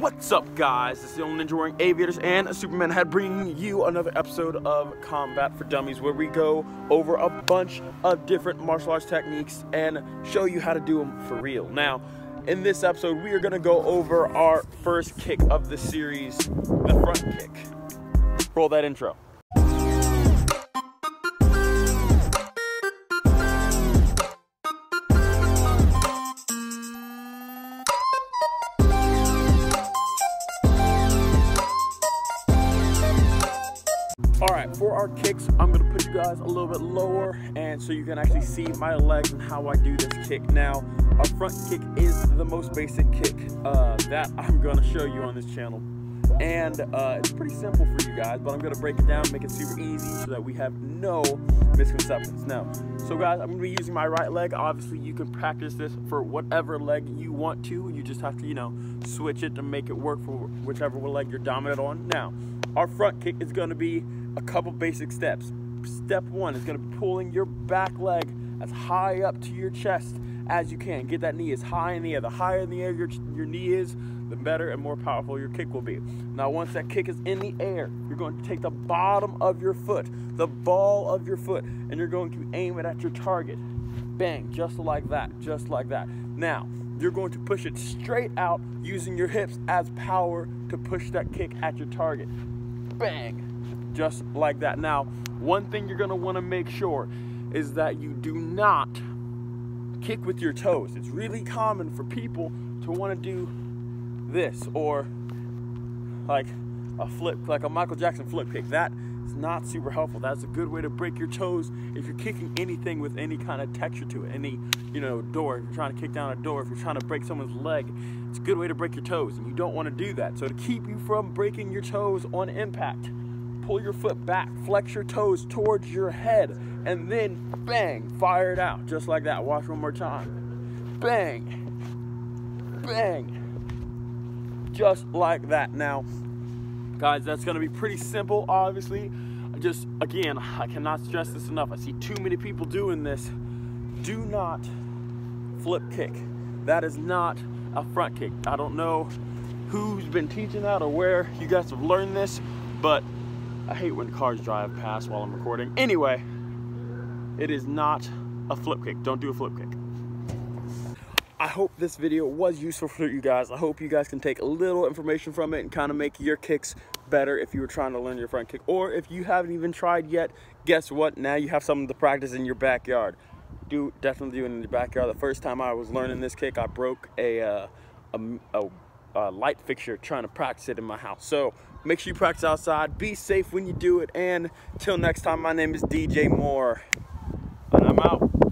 What's up guys, it's the only Ninja Wearing Aviators and Superman Head bringing you another episode of Combat for Dummies where we go over a bunch of different martial arts techniques and show you how to do them for real. Now, in this episode, we are gonna go over our first kick of the series, the front kick. Roll that intro. Right, for our kicks, I'm gonna put you guys a little bit lower and so you can actually see my legs and how I do this kick. Now, our front kick is the most basic kick uh, that I'm gonna show you on this channel. And uh, it's pretty simple for you guys, but I'm gonna break it down, make it super easy so that we have no misconceptions. Now, so guys, I'm gonna be using my right leg. Obviously, you can practice this for whatever leg you want to. You just have to, you know, switch it to make it work for whichever leg you're dominant on. Now, our front kick is gonna be a couple basic steps. Step one is gonna be pulling your back leg as high up to your chest as you can. Get that knee as high in the air. The higher in the air your, your knee is, the better and more powerful your kick will be. Now, once that kick is in the air, you're going to take the bottom of your foot, the ball of your foot, and you're going to aim it at your target. Bang, just like that, just like that. Now, you're going to push it straight out using your hips as power to push that kick at your target. Bang, just like that. Now, one thing you're gonna wanna make sure is that you do not kick with your toes. It's really common for people to wanna do this or like a flip, like a Michael Jackson flip kick. That is not super helpful. That's a good way to break your toes if you're kicking anything with any kind of texture to it. Any, you know, door, if you're trying to kick down a door, if you're trying to break someone's leg, it's a good way to break your toes and you don't wanna do that. So to keep you from breaking your toes on impact, pull your foot back, flex your toes towards your head, and then bang, fire it out just like that. Watch one more time. Bang, bang, just like that. Now, guys, that's gonna be pretty simple, obviously. Just again, I cannot stress this enough. I see too many people doing this. Do not flip kick. That is not a front kick. I don't know who's been teaching that or where you guys have learned this, but I hate when cars drive past while I'm recording. Anyway, it is not a flip kick. Don't do a flip kick. I hope this video was useful for you guys. I hope you guys can take a little information from it and kind of make your kicks better if you were trying to learn your front kick. Or if you haven't even tried yet, guess what? Now you have something to practice in your backyard. Do definitely do it in your backyard. The first time I was learning this kick, I broke a, uh, a, a, a light fixture trying to practice it in my house. So make sure you practice outside. Be safe when you do it. And till next time, my name is DJ Moore, and I'm out.